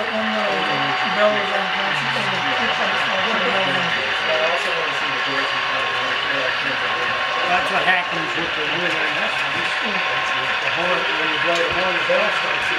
That's what happens with the wood on. The horn, when you blow the horn.